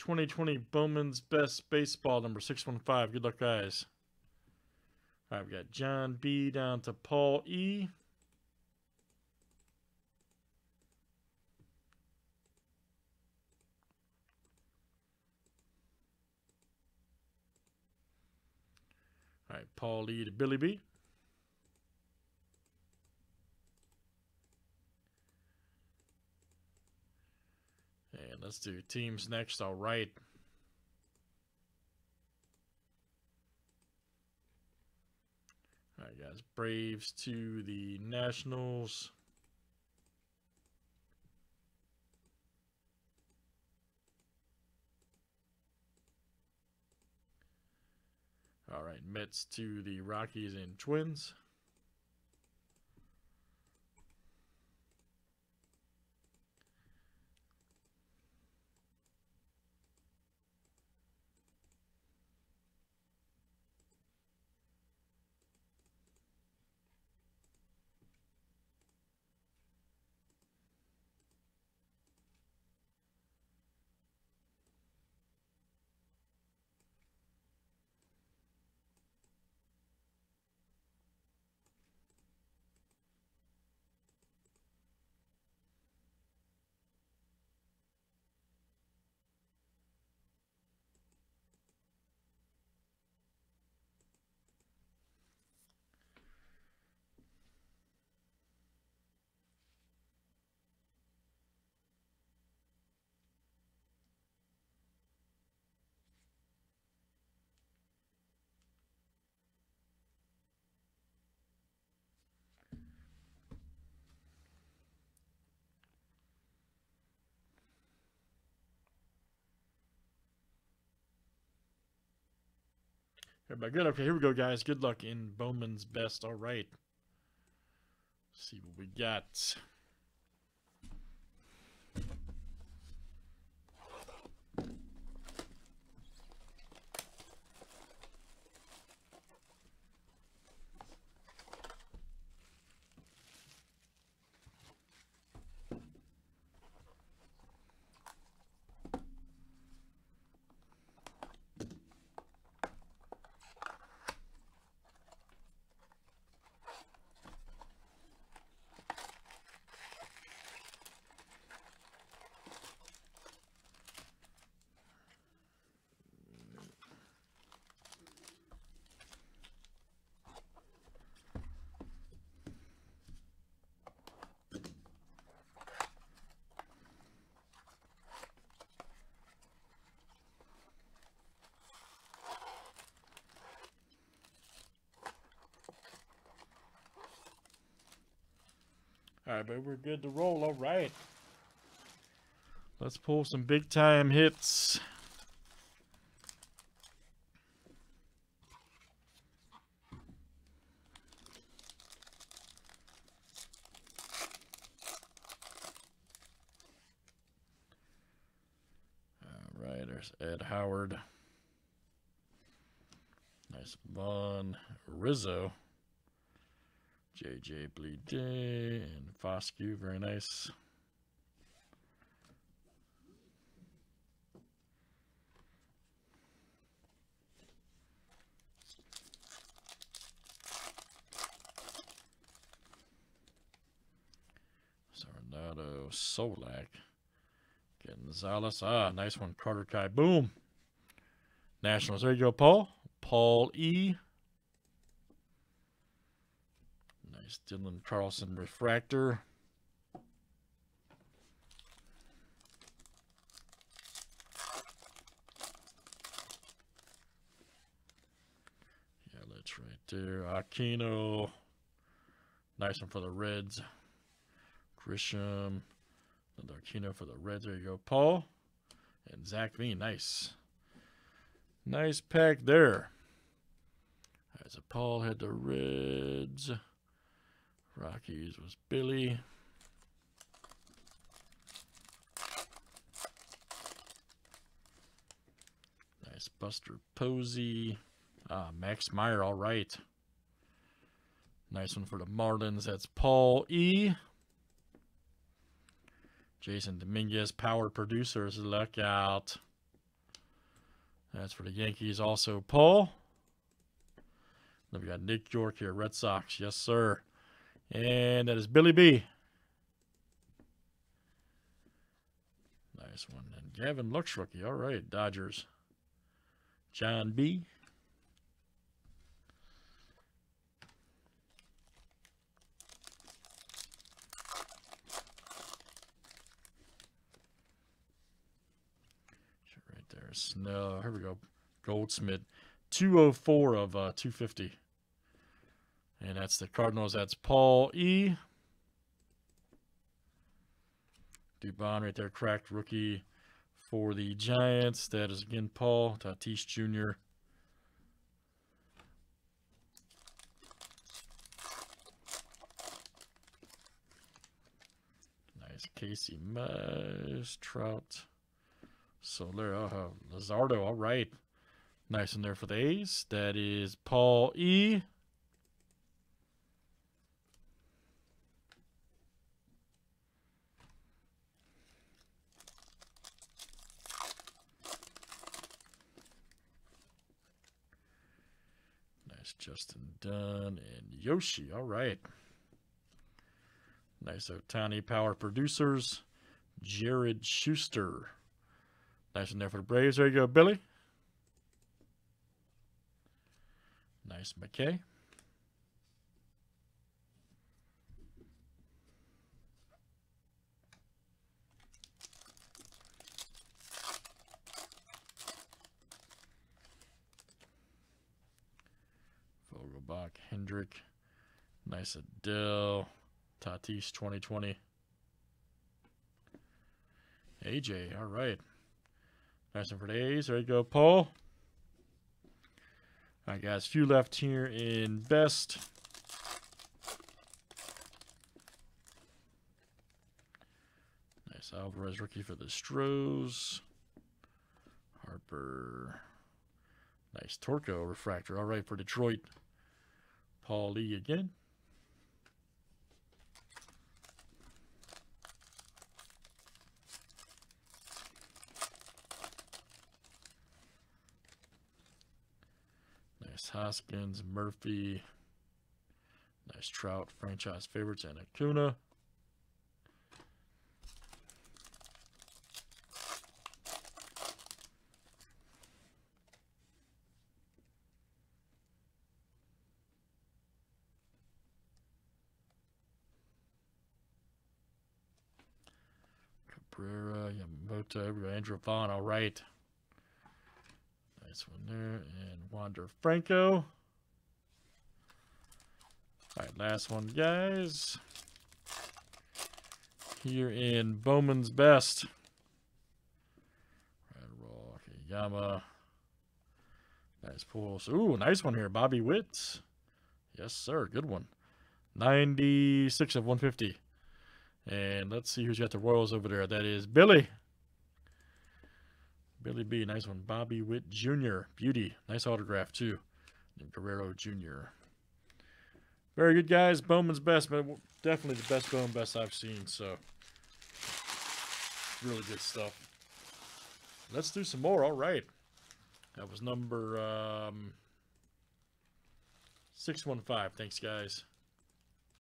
2020 Bowman's Best Baseball number 615. Good luck, guys. All right, we got John B down to Paul E. All right, Paul E to Billy B. And let's do teams next. All right. All right, guys. Braves to the Nationals. All right, Mets to the Rockies and Twins. Everybody good? Okay, here we go, guys. Good luck in Bowman's Best. All right. Let's see what we got. All right, but we're good to roll. All right. Let's pull some big time hits. All right, there's Ed Howard. Nice Vaughn Rizzo. JJ Bleday and Foscue, very nice. Sornado Solak. Gonzalez. Ah, nice one. Carter Kai. Boom. Nationals. There you go, Paul. Paul E. Nice Dylan Carlson refractor. Yeah, that's right there. Aquino. Nice one for the Reds. Grisham. Another Aquino for the Reds. There you go, Paul. And Zach V. Nice. Nice pack there. As a Paul had the Reds. Rockies was Billy. Nice Buster Posey. Ah, Max Meyer, all right. Nice one for the Marlins. That's Paul E. Jasson Dominguez, power producers, look out. That's for the Yankees. Also, Paul. Then we got Nick Yorke here, Red Sox. Yes, sir. And that is Billy B. Nice one. And Gavin Lux rookie. All right, Dodgers. John B. Right there. Snow. Here we go. Goldschmidt. 204 of uh, 250. And that's the Cardinals. That's Paul E. Dubon right there, cracked rookie for the Giants. That is again Paul Tatis Jr. Nice Casey Mize, Trout, Soler, uh, Luzardo. All right. Nice in there for the A's. That is Paul E. Justin Dunn and Yoshi. All right. Nice Ohtani Power Producers. Jared Shuster. Nice in there for the Braves. There you go, Billy. Nice McKay. Hendrick, nice Adell, Tatis 2020. AJ, all right. Nice one for days. There you go, Paul. All right, guys, few left here in best. Nice Alvarez rookie for the Stros. Harper. Nice Torco refractor. All right for Detroit. Paul Lee again. Nice Hoskins, Murphy. Nice Trout, franchise favorites, and Acuna. Cabrera, Yamamoto, Andrew Vaughn. All right. Nice one there. And Wander Franco. All right, last one, guys. Here in Bowman's Best. Red Roll, Yama. Nice pulls. Ooh, nice one here. Bobby Witts. Yes, sir. Good one. 96 of 150. And let's see who's got the Royals over there. That is Billy. Billy B, nice one. Bobby Witt Jr., beauty. Nice autograph, too. And Guerrero Jr. Very good, guys. Bowman's best, but definitely the best Bowman best I've seen, so really good stuff. Let's do some more. All right. That was number um, 615. Thanks, guys.